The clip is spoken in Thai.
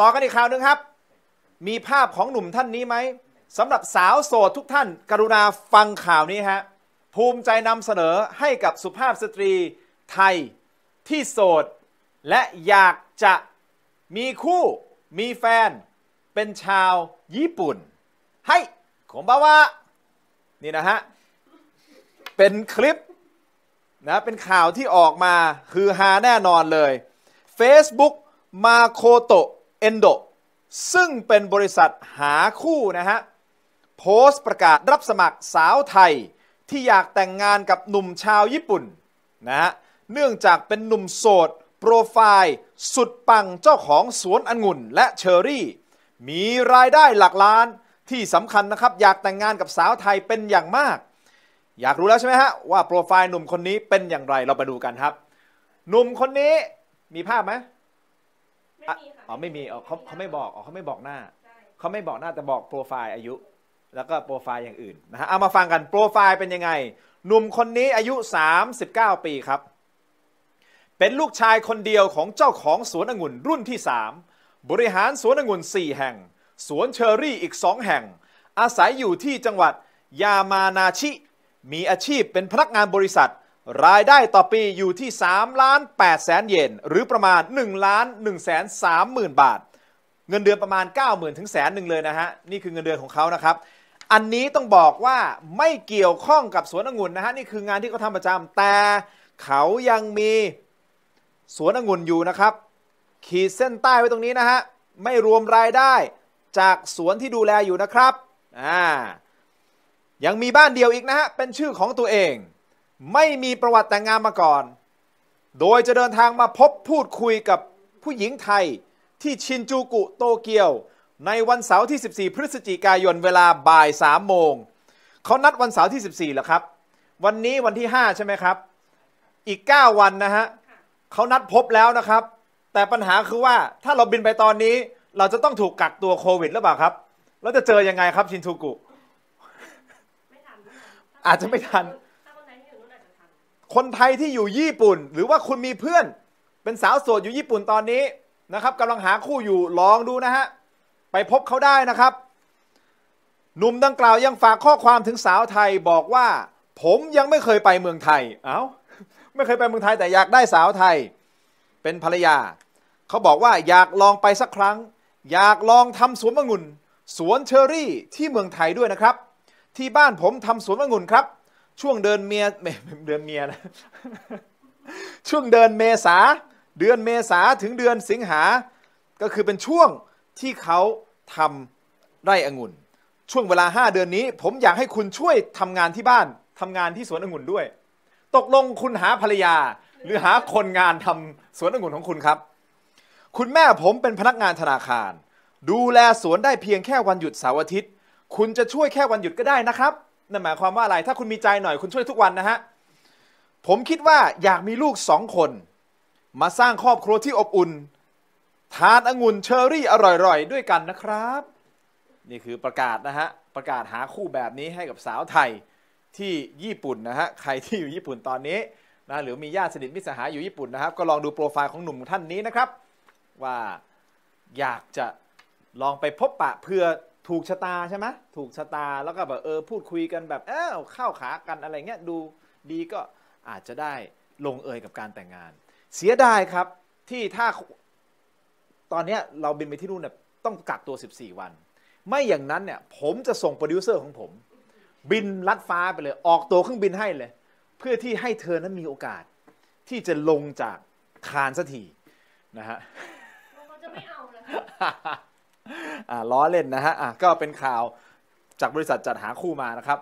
ต่อกันอีกข่าวหนึ่งครับ มีภาพของหนุ่มท่านนี้ไหมสำหรับสาวโสดทุกท่าน กรุณาฟังข่าวนี้ฮะภูมิใจนำเสนอให้กับสุภาพสตรีไทยที่โสด และอยากจะมีคู่มีแฟน เป็นชาวญี่ปุ่น ให้ของบาวะนี่นะฮะ เป็นคลิปนะเป็นข่าวที่ออกมาคือฮาแน่นอนเลย Facebook มาโคโตเอนโดซึ่งเป็นบริษัทหาคู่นะฮะ โพสต์ประกาศรับสมัครสาวไทยที่อยากแต่งงานกับหนุ่มชาวญี่ปุ่นนะฮะ เนื่องจากเป็นหนุ่มโสด โปรไฟล์สุดปังเจ้าของสวนองุ่นและเชอรี่ มีรายได้หลักล้านที่สำคัญนะครับ อยากแต่งงานกับสาวไทยเป็นอย่างมาก อยากรู้แล้วใช่ไหมฮะ ว่าโปรไฟล์หนุ่มคนนี้เป็นอย่างไรเราไปดูกันครับ หนุ่มคนนี้มีภาพไหม ไม่มีค่ะอ๋อไม่มีอ๋อเขาเขาไม่บอกอ๋อเขาไม่บอกหน้า ใช่เขาไม่บอกหน้าแต่บอกโปรไฟล์อายุ แล้วก็โปรไฟล์อย่างอื่นนะฮะเอามาฟังกันโปรไฟล์เป็นยังไง หนุ่มคนนี้อายุ 39 ปีครับ เป็นลูกชายคนเดียวของเจ้าของสวนองุ่นรุ่นที่ 3 บริหารสวนองุ่น 4 แห่ง สวนเชอรี่อีก 2 แห่ง อาศัยอยู่ที่จังหวัดยามานาชิ มีอาชีพเป็นพนักงานบริษัท รายได้ต่อปีอยู่ที่3ล้าน8แสนเยนหรือประมาณ1ล้าน1แสน3หมื่นบาท เงินเดือนประมาณ 9 0,000ถึงแสนหนึ่งเลยนะฮะ นี่คือเงินเดือนของเขานะครับ อันนี้ต้องบอกว่าไม่เกี่ยวข้องกับสวนองุ่นนะฮะ นี่คืองานที่เขาทำประจำแต่เขายังมีสวนองุ่นอยู่นะครับ ขีดเส้นใต้ไว้ตรงนี้นะฮะ ไม่รวมรายได้จากสวนที่ดูแลอยู่นะครับอ่ายังมีบ้านเดียวอีกนะฮะเป็นชื่อของตัวเอง ไม่มีประวัติแต่งงานมาก่อน โดยจะเดินทางมาพบพูดคุยกับผู้หญิงไทยที่ชินจูกุโตเกียว ในวันเสาร์ที่ 14 พฤศจิกายนเวลาบ่าย 3 โมง เขานัดวันเสาร์ที่ 14แล้วครับ วันนี้วันที่ 5 ใช่ไหมครับ อีก 9 วันนะฮะเขานัดพบแล้วนะครับ แต่ปัญหาคือว่าถ้าเราบินไปตอนนี้ เราจะต้องถูกกักตัวโควิดหรือเปล่าครับ แล้วจะเจอยังไงครับชินจูกุไม่ทันไม่ทันอาจจะไม่ทัน คนไทยที่อยู่ญี่ปุ่น หรือว่าคุณมีเพื่อน เป็นสาวโสดอยู่ญี่ปุ่นตอนนี้นะครับกำลังหาคู่อยู่ลองดูนะฮะไปพบเขาได้นะครับ หนุ่มดังกล่าวยังฝากข้อความถึงสาวไทยบอกว่า ผมยังไม่เคยไปเมืองไทยเอา้าไม่เคยไปเมืองไทยแต่อยากได้สาวไทย เป็นภรรยา เขาบอกว่าอยากลองไปสักครั้ง อยากลองทำสวนองุ่นสวนเชอรี่ที่เมืองไทยด้วยนะครับ ที่บ้านผมทำสวนองุ่นครับ ช่วงเดือนเมียไม่เดือนเมียนะช่วงเดือนเมษาเดือนเมษาถึงเดือนสิงหา ก็คือเป็นช่วงที่เขาทำไร่องุ่น ช่วงเวลา 5 เดือนนี้ ผมอยากให้คุณช่วยทำงานที่บ้านทำงานที่สวนองุ่นด้วย ตกลงคุณหาภรรยา หรือหาคนงานทำสวนองุ่นของคุณครับ คุณแม่ผมเป็นพนักงานธนาคาร ดูแลสวนได้เพียงแค่วันหยุดเสาร์อาทิตย์ คุณจะช่วยแค่วันหยุดก็ได้นะครับ นั่นหมายความว่าอะไร ถ้าคุณมีใจหน่อยคุณช่วยทุกวันนะฮะ ผมคิดว่าอยากมีลูกสองคน มาสร้างครอบครัวที่อบอุ่น ทานองุ่นเชอรี่อร่อยๆ ด้วยกันนะครับ นี่คือประกาศนะฮะ ประกาศหาคู่แบบนี้ให้กับสาวไทยที่ญี่ปุ่นนะฮะ ใครที่อยู่ญี่ปุ่นตอนนี้นะหรือมีญาติสนิทมิตรสหายอยู่ญี่ปุ่นนะครับ ก็ลองดูโปรไฟล์ของหนุ่มท่านนี้นะครับ ว่าอยากจะลองไปพบปะเพื่อ ถูกชะตาใช่ไหมถูกชะตาแล้วก็แบบเออพูดคุยกันแบบเออเข้าขากันอะไรเงี้ยดูดีก็อาจจะได้ลงเอยกับการแต่งงาน เสียดายครับที่ถ้าตอนเนี้ยเราบินไปที่นู่นเนี่ยต้องกักตัว 14 วัน ไม่อย่างนั้นเนี่ยผมจะส่งโปรดิวเซอร์ของผม บินลัดฟ้าไปเลย ออกตั๋วเครื่องบินให้เลย เพื่อที่ให้เธอนั้นมีโอกาส ที่จะลงจากคานสักทีนะฮะเขาจะไม่เอาเลยอ่า ล้อเล่นนะฮะก็เป็นข่าวจากบริษัทจัดหาคู่มานะครับ